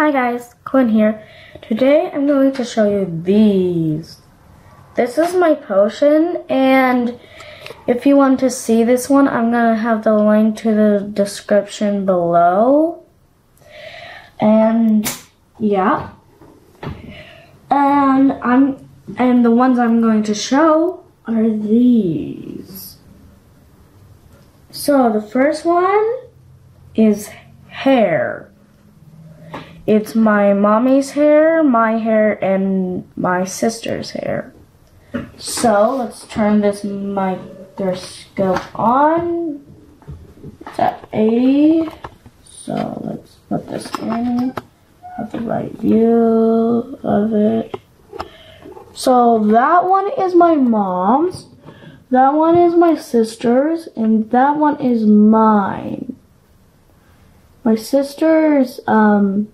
Hi guys, Quinn here. Today I'm going to show you these. This is my potion and if you want to see this one, I'm going to have the link to the description below. And yeah. And I'm and the ones I'm going to show are these. So the first one is hair. It's my mommy's hair, my hair, and my sister's hair. So let's turn this microscope on. It's at 80. So let's put this in. Have the right view of it. So that one is my mom's. That one is my sister's. And that one is mine. My sister's, um,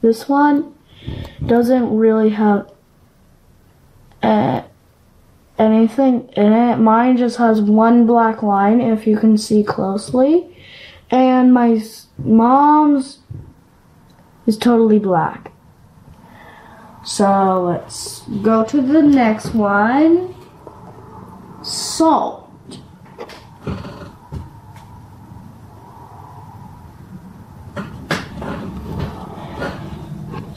this one doesn't really have uh, anything in it. Mine just has one black line, if you can see closely. And my mom's is totally black. So let's go to the next one. Salt.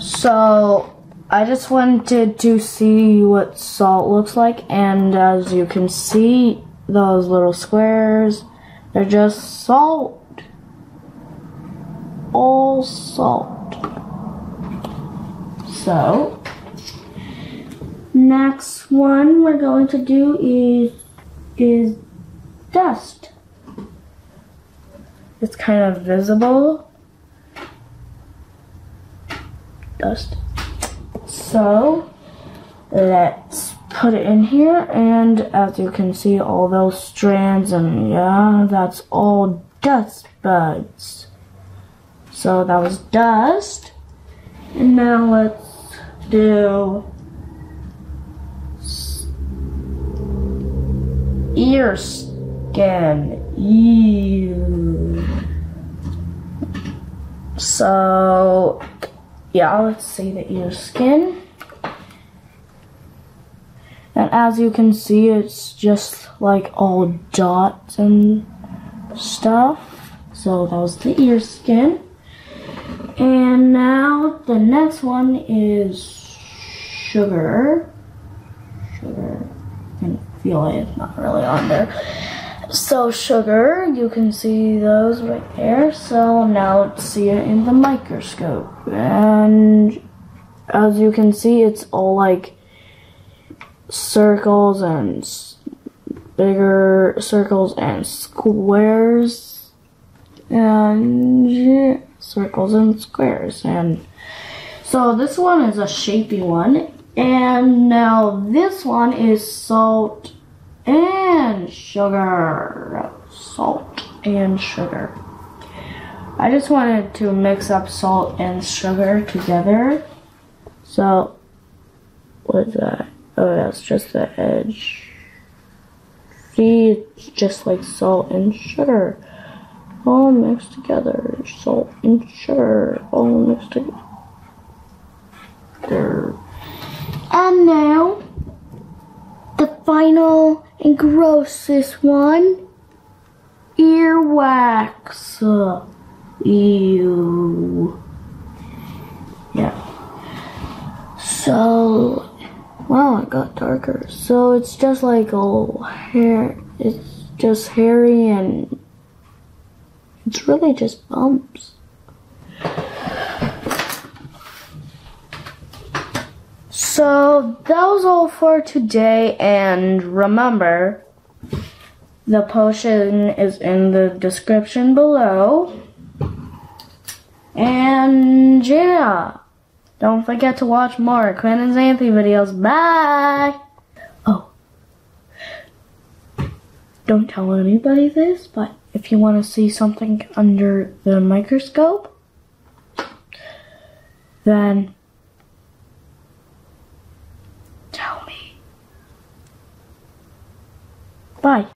So I just wanted to see what salt looks like and as you can see those little squares they're just salt. All salt. So next one we're going to do is is dust. It's kind of visible dust. So let's put it in here and as you can see all those strands and yeah that's all dust buds. So that was dust and now let's do ear skin. Ew. So yeah, let's see the ear skin. And as you can see, it's just like all dots and stuff. So that was the ear skin. And now the next one is sugar. Sugar. I can feel it, it's not really on there. So sugar, you can see those right there. So now let's see it in the microscope. And as you can see, it's all like circles and bigger circles and squares and circles and squares and so this one is a shapy one and now this one is salt and sugar. Salt and sugar. I just wanted to mix up salt and sugar together. So, what is that? Oh, that's just the edge. See, it's just like salt and sugar. All mixed together. Salt and sugar. All mixed together. And now, final and grossest one, earwax. Ew. Yeah. So, wow, it got darker. So it's just like all hair. It's just hairy and it's really just bumps. So that was all for today and remember the potion is in the description below. And yeah, don't forget to watch more Quinn and Xanthi videos. Bye! Oh, don't tell anybody this, but if you want to see something under the microscope, then Bye.